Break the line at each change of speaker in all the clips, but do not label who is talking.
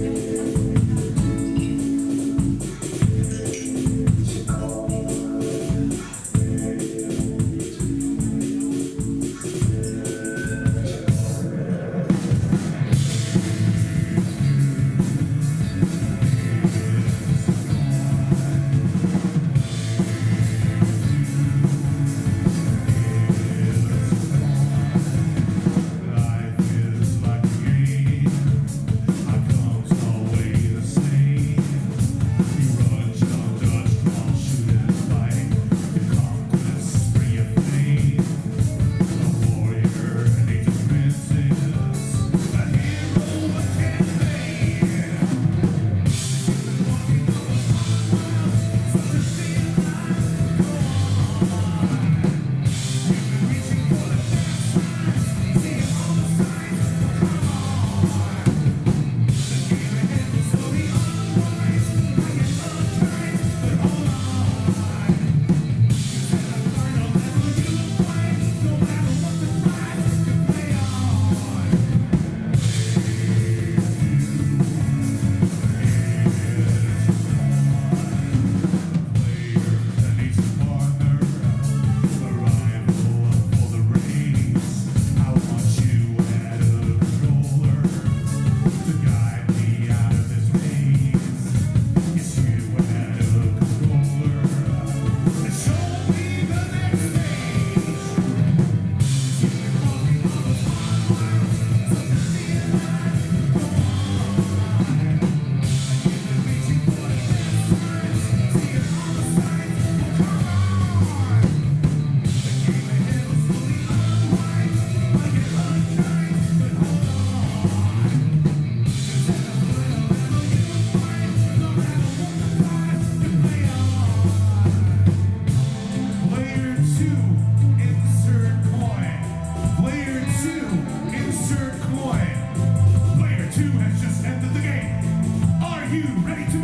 Thank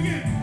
again.